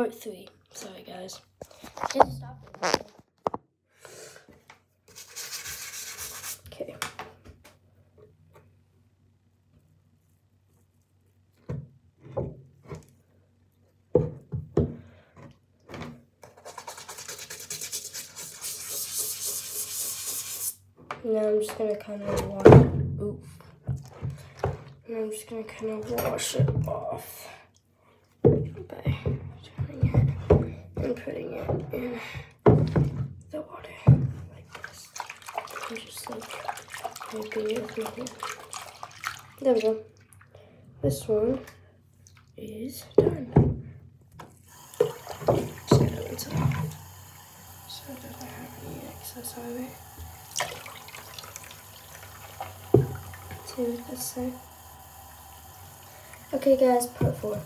part three. Sorry, guys. Just stop. Okay. Now I'm just gonna kind of wash. Oof. And I'm just gonna kind of wash it off turning it and putting it in the water like this. And just like wiping it. There we go. This one is done. Just gotta rinse it off so it doesn't have any excess either. To this side. Okay guys, part four.